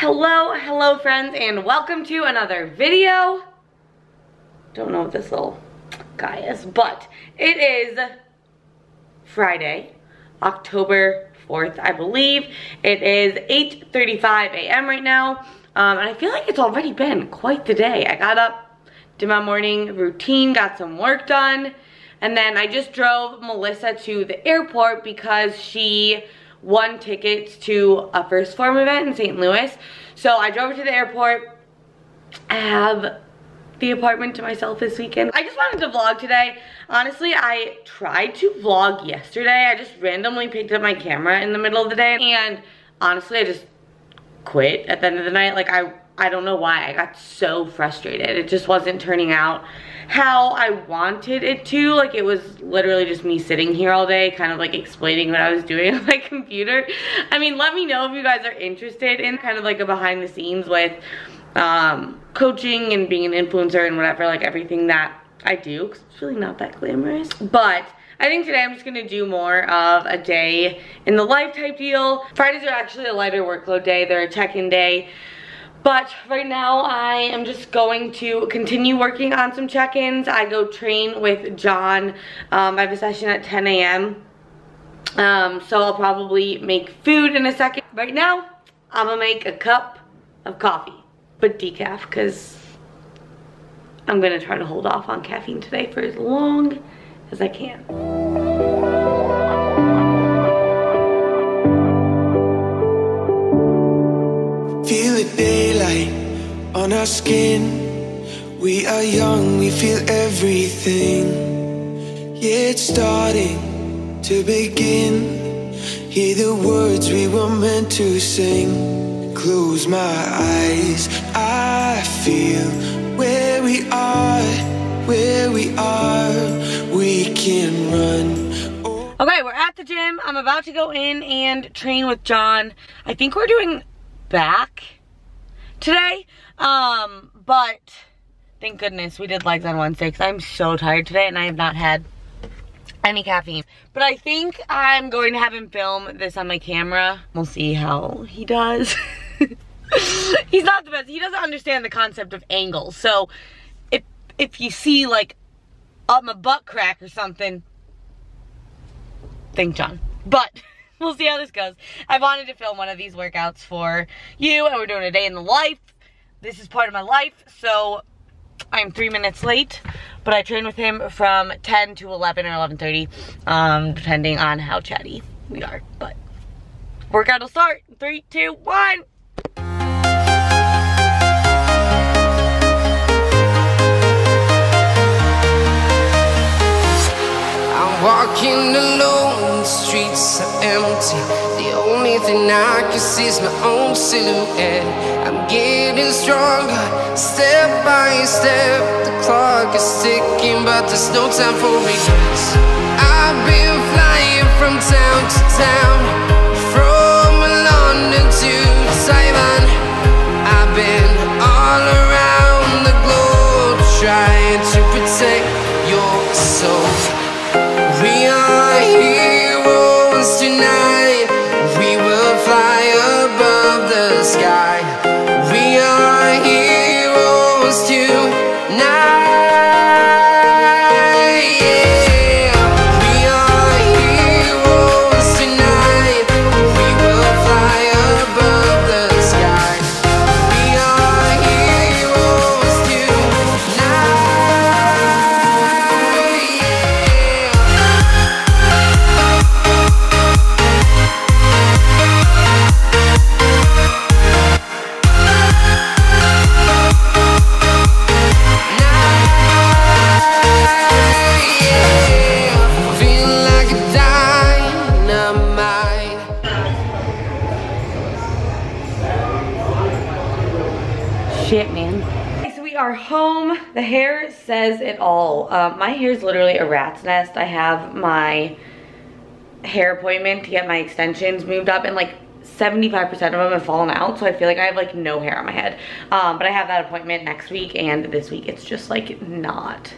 Hello, hello friends, and welcome to another video. Don't know what this little guy is, but it is Friday, October 4th, I believe. It is 8.35 a.m. right now, um, and I feel like it's already been quite the day. I got up, did my morning routine, got some work done, and then I just drove Melissa to the airport because she won tickets to a 1st Phorm event in St. Louis. So I drove to the airport. I have the apartment to myself this weekend. I just wanted to vlog today. Honestly, I tried to vlog yesterday. I just randomly picked up my camera in the middle of the day and honestly, I just quit at the end of the night. Like I, I don't know why. I got so frustrated. It just wasn't turning out how I wanted it to. Like it was literally just me sitting here all day kind of like explaining what I was doing on my computer. I mean, let me know if you guys are interested in kind of like a behind the scenes with um, coaching and being an influencer and whatever, like everything that I do. Cause it's really not that glamorous. But I think today I'm just gonna do more of a day in the life type deal. Fridays are actually a lighter workload day. They're a check-in day. But right now I am just going to continue working on some check-ins. I go train with John. Um, I have a session at 10 a.m. Um, so I'll probably make food in a second. Right now, I'm gonna make a cup of coffee, but decaf, because I'm gonna try to hold off on caffeine today for as long as I can. Our skin. We are young, we feel everything. Yeah, it's starting to begin. Hear the words we were meant to sing. Close my eyes, I feel where we are, where we are. We can run. Okay, we're at the gym. I'm about to go in and train with John. I think we're doing back today. Um, but thank goodness we did legs on Wednesday because I'm so tired today and I have not had any caffeine. But I think I'm going to have him film this on my camera. We'll see how he does. He's not the best. He doesn't understand the concept of angles. So if if you see like up my butt crack or something, thank John. But we'll see how this goes. I wanted to film one of these workouts for you, and we're doing a day in the life. This is part of my life, so I'm three minutes late, but I train with him from 10 to 11 or 11.30, um, depending on how chatty we are, but workout will start. Three, two, one. I'm walking alone, the streets are empty. Only thing I can see is my own silhouette. I'm getting stronger, step by step. The clock is ticking, but there's no time for regrets. I've been says it all. Um, my hair is literally a rat's nest. I have my hair appointment to get my extensions moved up and like 75% of them have fallen out so I feel like I have like no hair on my head um, but I have that appointment next week and this week it's just like not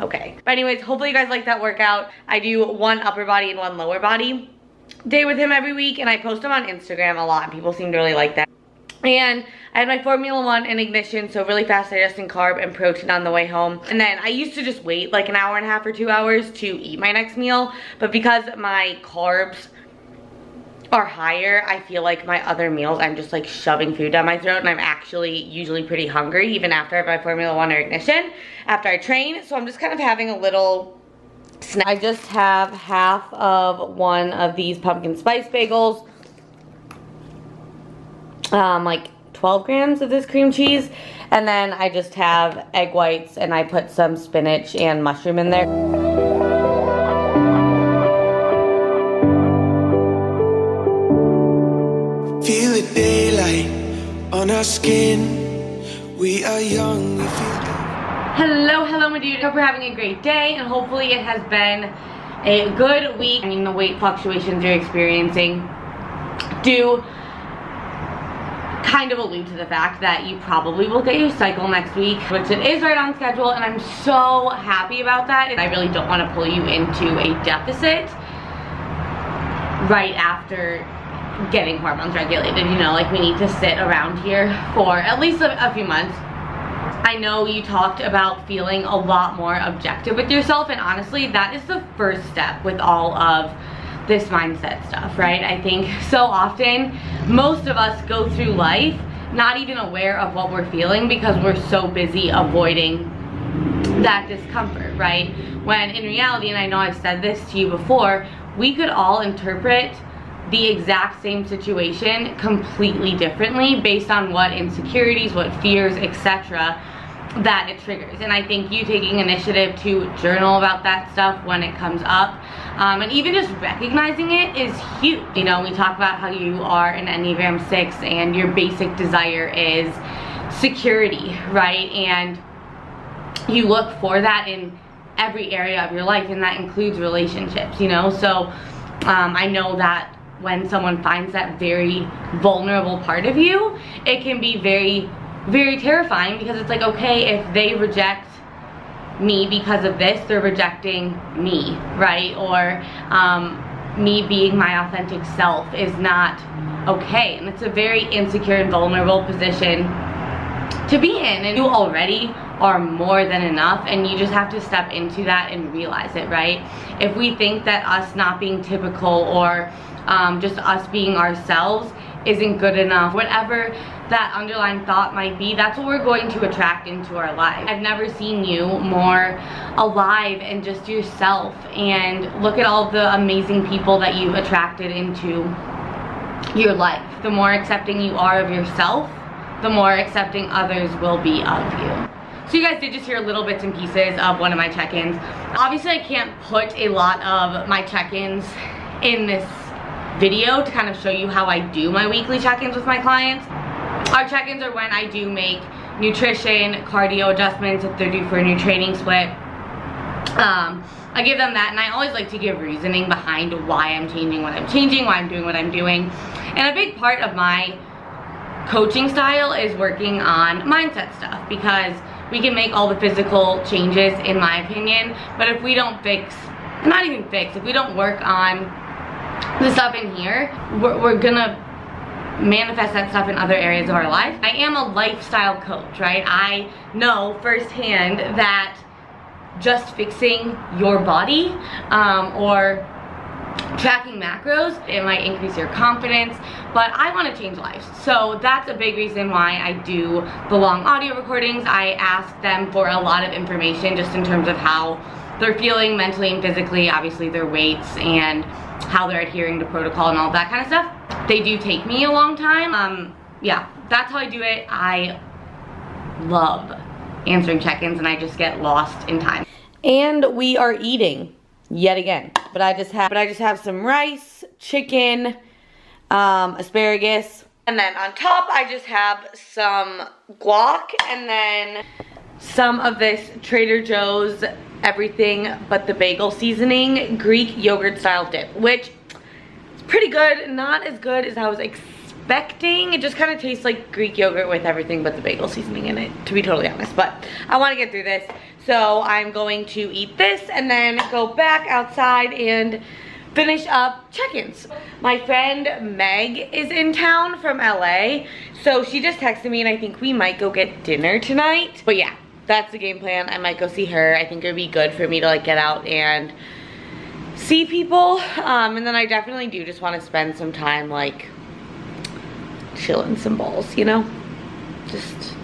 okay but anyways hopefully you guys like that workout I do one upper body and one lower body day with him every week and I post them on Instagram a lot people seem to really like that And I had my Phormula-1 in ignition, so really fast digesting carb and protein on the way home. And then I used to just wait like an hour and a half or two hours to eat my next meal. But because my carbs are higher, I feel like my other meals, I'm just like shoving food down my throat and I'm actually usually pretty hungry even after I Phormula-1 or Ignition, after I train. So I'm just kind of having a little snack. I just have half of one of these pumpkin spice bagels um, like 12 grams of this cream cheese. And then I just have egg whites and I put some spinach and mushroom in there. Feel the daylight on our skin. We are young, we feel Hello, hello my dude. Hope you're having a great day and hopefully it has been a good week. I mean the weight fluctuations you're experiencing do kind of allude to the fact that you probably will get your cycle next week, which it is right on schedule, and I'm so happy about that. And I really don't want to pull you into a deficit right after getting hormones regulated. You know, like we need to sit around here for at least a, a few months. I know you talked about feeling a lot more objective with yourself, and honestly, that is the first step with all of this mindset stuff, right? I think so often most of us go through life not even aware of what we're feeling because we're so busy avoiding that discomfort, right? When in reality, and I know I've said this to you before, we could all interpret the exact same situation completely differently based on what insecurities, what fears, etc that it triggers. And I think you taking initiative to journal about that stuff when it comes up um, and even just recognizing it is huge. You know, we talk about how you are an Enneagram 6 and your basic desire is security, right? And you look for that in every area of your life and that includes relationships, you know? So um, I know that when someone finds that very vulnerable part of you, it can be very very terrifying because it's like, okay, if they reject me because of this, they're rejecting me, right? Or um, me being my authentic self is not okay. And it's a very insecure and vulnerable position to be in. And you already are more than enough and you just have to step into that and realize it, right? If we think that us not being typical or um, just us being ourselves isn't good enough, whatever that underlying thought might be, that's what we're going to attract into our life. I've never seen you more alive and just yourself and look at all the amazing people that you've attracted into your life. The more accepting you are of yourself, the more accepting others will be of you. So you guys did just hear little bits and pieces of one of my check-ins. Obviously I can't put a lot of my check-ins in this video to kind of show you how I do my weekly check-ins with my clients. Our check-ins are when I do make nutrition, cardio adjustments if they're due for a new training split. Um, I give them that and I always like to give reasoning behind why I'm changing what I'm changing, why I'm doing what I'm doing. And a big part of my coaching style is working on mindset stuff because we can make all the physical changes in my opinion, but if we don't fix, not even fix, if we don't work on the stuff in here, we're, we're gonna manifest that stuff in other areas of our life. I am a lifestyle coach, right? I know firsthand that just fixing your body um, or tracking macros it might increase your confidence but i want to change lives so that's a big reason why i do the long audio recordings i ask them for a lot of information just in terms of how they're feeling mentally and physically obviously their weights and how they're adhering to protocol and all that kind of stuff. They do take me a long time. Um, yeah, that's how I do it. I love answering check-ins and I just get lost in time. And we are eating yet again. But I just have but I just have some rice, chicken, um, asparagus, and then on top I just have some guac and then some of this Trader Joe's everything but the bagel seasoning Greek yogurt style dip, which pretty good. Not as good as I was expecting. It just kind of tastes like Greek yogurt with everything but the bagel seasoning in it, to be totally honest. But I want to get through this. So I'm going to eat this and then go back outside and finish up check-ins. My friend Meg is in town from LA, so she just texted me and I think we might go get dinner tonight. But yeah, that's the game plan. I might go see her. I think it'd be good for me to like get out and see people. Um, and then I definitely do just want to spend some time like chilling some balls, you know? Just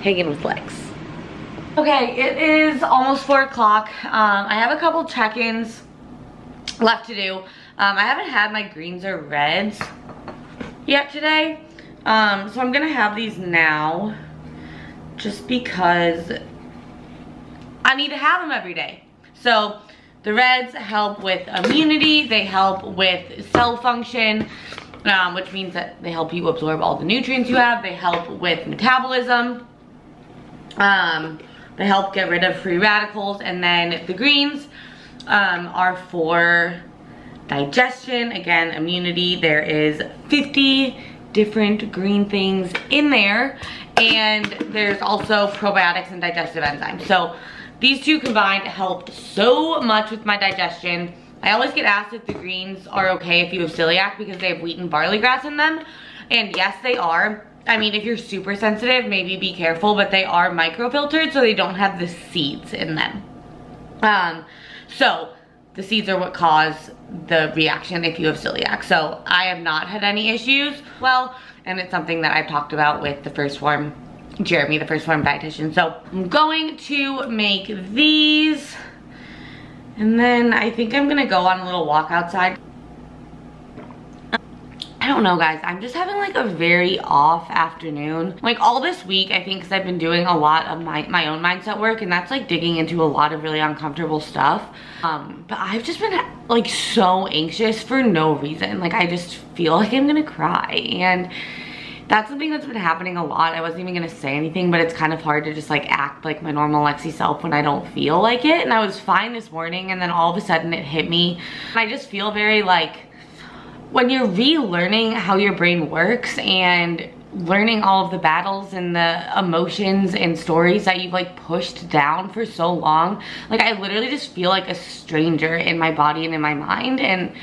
hanging with Lex. Okay, it is almost four o'clock. Um, I have a couple check-ins left to do. Um, I haven't had my greens or reds yet today. Um, so I'm gonna have these now just because I need to have them every day. So the reds help with immunity, they help with cell function, um, which means that they help you absorb all the nutrients you have, they help with metabolism, um, they help get rid of free radicals, and then the greens um, are for digestion, again, immunity. There is 50 different green things in there, and there's also probiotics and digestive enzymes. So these two combined help so much with my digestion. I always get asked if the greens are okay if you have celiac because they have wheat and barley grass in them. And yes, they are. I mean, if you're super sensitive, maybe be careful, but they are microfiltered, so they don't have the seeds in them. Um, so the seeds are what cause the reaction if you have celiac. So I have not had any issues. Well, and it's something that I've talked about with the 1st Phorm, Jeremy, the 1st Phorm dietitian. So I'm going to make these. And then I think I'm gonna go on a little walk outside. I don't know guys, I'm just having like a very off afternoon. Like all this week, I think because I've been doing a lot of my, my own mindset work and that's like digging into a lot of really uncomfortable stuff. Um, but I've just been like so anxious for no reason. Like I just feel like I'm gonna cry and that's something that's been happening a lot. I wasn't even gonna say anything, but it's kind of hard to just like act like my normal Lexi self when I don't feel like it. And I was fine this morning and then all of a sudden it hit me. And I just feel very like, when you're relearning how your brain works and learning all of the battles and the emotions and stories that you've like pushed down for so long like i literally just feel like a stranger in my body and in my mind and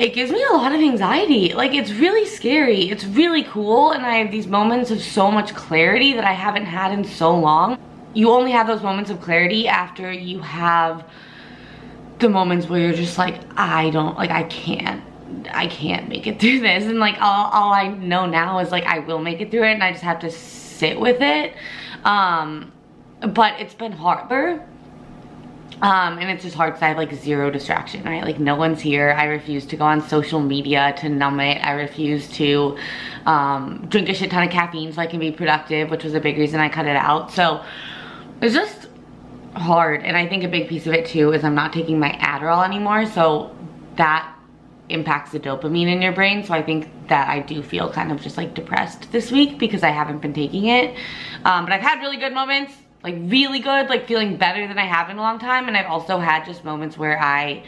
it gives me a lot of anxiety like it's really scary it's really cool and i have these moments of so much clarity that i haven't had in so long you only have those moments of clarity after you have the moments where you're just like i don't like i can't I can't make it through this. And like all, all I know now is like I will make it through it and I just have to sit with it. Um, but it's been harder. Um, and it's just hard because I have like zero distraction, right? Like no one's here. I refuse to go on social media to numb it. I refuse to um, drink a shit ton of caffeine so I can be productive, which was a big reason I cut it out. So it's just hard. And I think a big piece of it too is I'm not taking my Adderall anymore. So that impacts the dopamine in your brain. So I think that I do feel kind of just like depressed this week because I haven't been taking it. Um, but I've had really good moments, like really good, like feeling better than I have in a long time. And I've also had just moments where I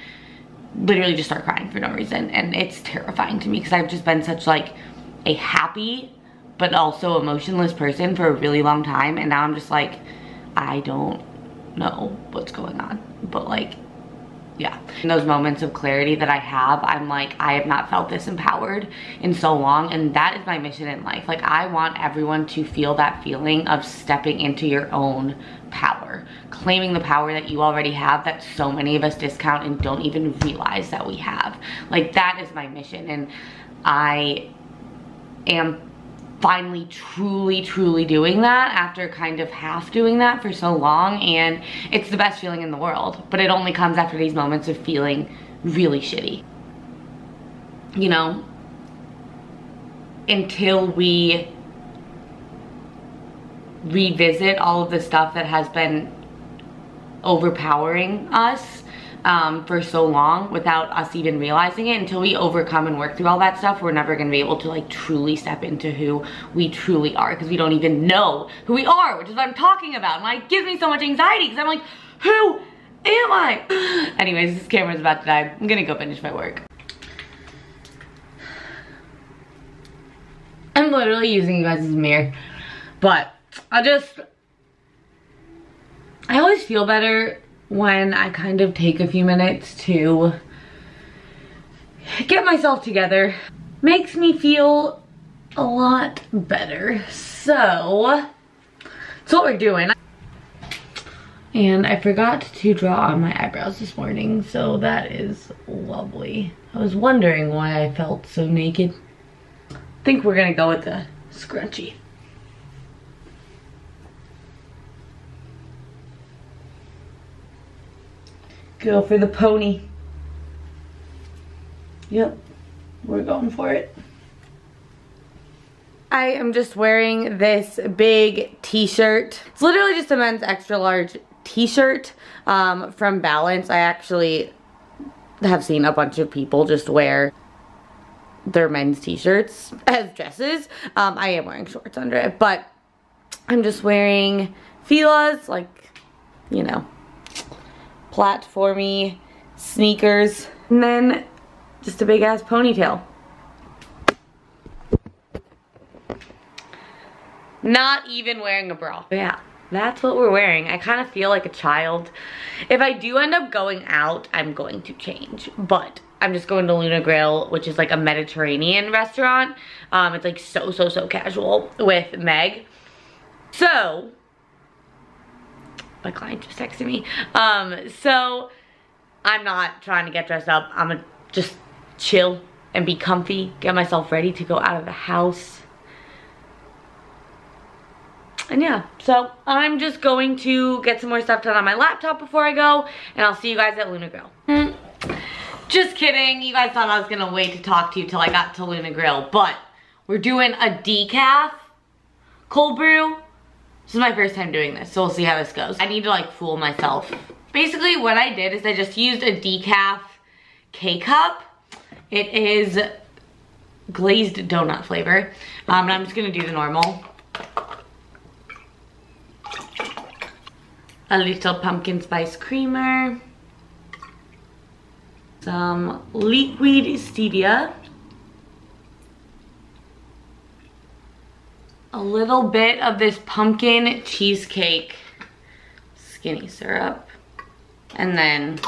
literally just start crying for no reason. And it's terrifying to me because I've just been such like a happy but also emotionless person for a really long time. And now I'm just like, I don't know what's going on. But like, yeah. In those moments of clarity that I have, I'm like, I have not felt this empowered in so long. And that is my mission in life. Like I want everyone to feel that feeling of stepping into your own power, claiming the power that you already have that so many of us discount and don't even realize that we have. Like that is my mission. And I am finally truly truly doing that after kind of half doing that for so long and it's the best feeling in the world but it only comes after these moments of feeling really shitty. You know until we revisit all of the stuff that has been overpowering us um, for so long without us even realizing it. Until we overcome and work through all that stuff we're never gonna be able to like truly step into who we truly are because we don't even know who we are which is what I'm talking about. And like gives me so much anxiety because I'm like who am I? Anyways this camera's about to die. I'm gonna go finish my work. I'm literally using you guys as a mirror but I just I always feel better when I kind of take a few minutes to get myself together. Makes me feel a lot better. So, that's what we're doing. And I forgot to draw on my eyebrows this morning, so that is lovely. I was wondering why I felt so naked. I think we're gonna go with the scrunchie. Go for the pony. Yep, we're going for it. I am just wearing this big t-shirt. It's literally just a men's extra large t-shirt um, from Balance. I actually have seen a bunch of people just wear their men's t-shirts as dresses. Um, I am wearing shorts under it, but I'm just wearing Fila's, like, you know, platformy sneakers. And then just a big ass ponytail. Not even wearing a bra. Yeah, that's what we're wearing. I kind of feel like a child. If I do end up going out, I'm going to change. But I'm just going to Luna Grill, which is like a Mediterranean restaurant. Um, it's like so, so, so casual with Meg. So, my client just texted me. Um, so, I'm not trying to get dressed up. I'm gonna just chill and be comfy, get myself ready to go out of the house and yeah, so I'm just going to get some more stuff done on my laptop before I go, and I'll see you guys at Luna Grill. Mm. Just kidding, you guys thought I was gonna wait to talk to you till I got to Luna Grill, but we're doing a decaf cold brew. This is my first time doing this, so we'll see how this goes. I need to like fool myself. Basically what I did is I just used a decaf K-Cup. It is glazed donut flavor. Um, and I'm just gonna do the normal. a little pumpkin spice creamer, some liquid stevia, a little bit of this pumpkin cheesecake skinny syrup, and then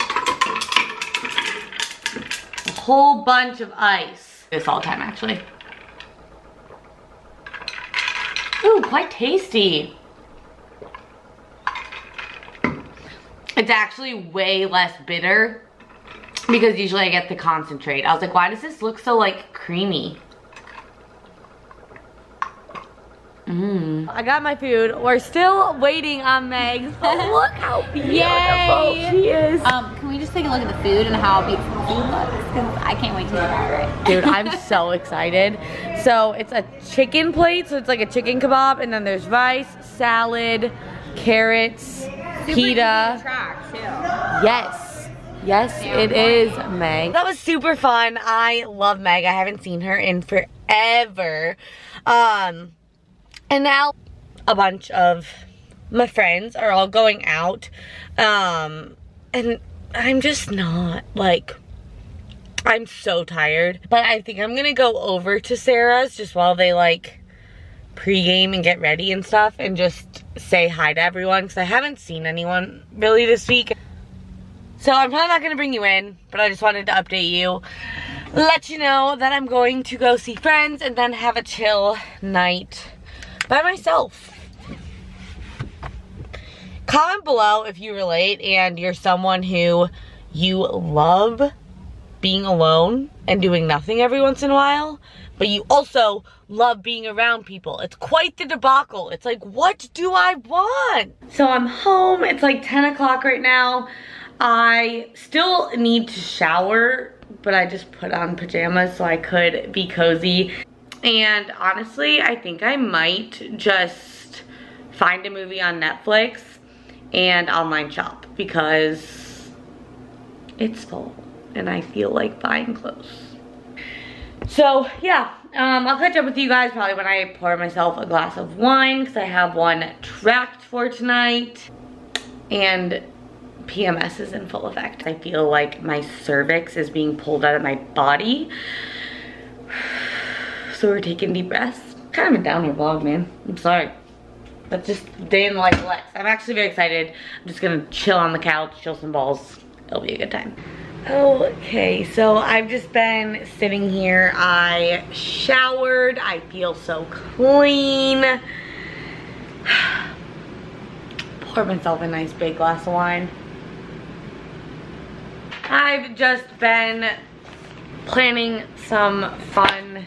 a whole bunch of ice. This all time actually. Ooh, quite tasty. It's actually way less bitter because usually I get the concentrate. I was like, why does this look so like creamy? Mm. I got my food. We're still waiting on Meg's. Oh, look how beautiful Yay. she is. Um, can we just take a look at the food and how beautiful the food looks? Because I can't wait to eat it. Dude, I'm so excited. So it's a chicken plate. So it's like a chicken kebab. And then there's rice, salad, carrots, pita. Yes. Yes, it is Meg. That was super fun. I love Meg. I haven't seen her in forever. Um, and now a bunch of my friends are all going out. Um, and I'm just not like I'm so tired. But I think I'm gonna go over to Sarah's just while they like pregame and get ready and stuff and just say hi to everyone because I haven't seen anyone really this week. So I'm probably not to bring you in, but I just wanted to update you. Let you know that I'm going to go see friends and then have a chill night by myself. Comment below if you relate and you're someone who you love being alone and doing nothing every once in a while but you also love being around people. It's quite the debacle. It's like, what do I want? So I'm home. It's like 10 o'clock right now. I still need to shower, but I just put on pajamas so I could be cozy. And honestly, I think I might just find a movie on Netflix and online shop because it's full and I feel like buying clothes. So yeah, um, I'll catch up with you guys probably when I pour myself a glass of wine because I have one tracked for tonight. And PMS is in full effect. I feel like my cervix is being pulled out of my body. So we're taking deep breaths. Kind of a downer vlog, man. I'm sorry. that's just day in the life of Lex. I'm actually very excited. I'm just gonna chill on the couch, chill some balls. It'll be a good time. Okay, so I've just been sitting here. I showered. I feel so clean. Poured myself a nice big glass of wine. I've just been planning some fun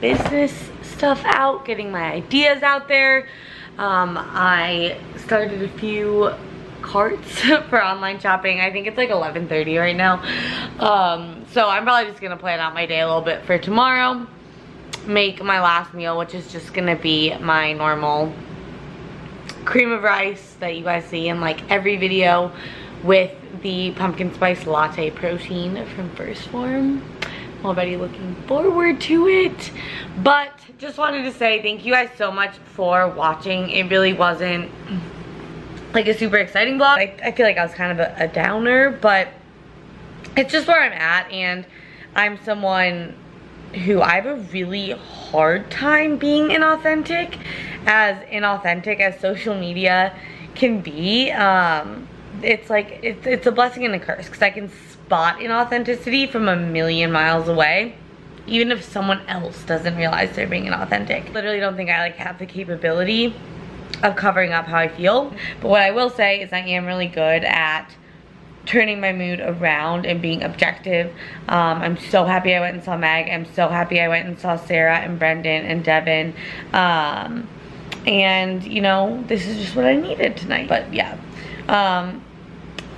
business stuff out, getting my ideas out there. Um, I started a few carts for online shopping. I think it's like 11.30 right now. Um, so I'm probably just gonna plan out my day a little bit for tomorrow. Make my last meal, which is just gonna be my normal cream of rice that you guys see in like every video with the pumpkin spice latte protein from 1st Phorm. Already looking forward to it. But just wanted to say thank you guys so much for watching. It really wasn't like a super exciting vlog. I, I feel like I was kind of a, a downer, but it's just where I'm at and I'm someone who I have a really hard time being inauthentic as inauthentic as social media can be. Um, it's like, it's, it's a blessing and a curse because I can spot inauthenticity from a million miles away even if someone else doesn't realize they're being inauthentic. Literally don't think I like have the capability of covering up how I feel. But what I will say is I am really good at turning my mood around and being objective. Um, I'm so happy I went and saw Meg. I'm so happy I went and saw Sarah and Brendan and Devin. Um, and, you know, this is just what I needed tonight. But, yeah. Um,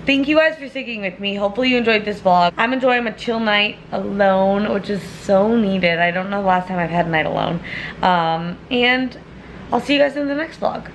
thank you guys for sticking with me. Hopefully you enjoyed this vlog. I'm enjoying a chill night alone, which is so needed. I don't know the last time I've had a night alone. Um, and I'll see you guys in the next vlog.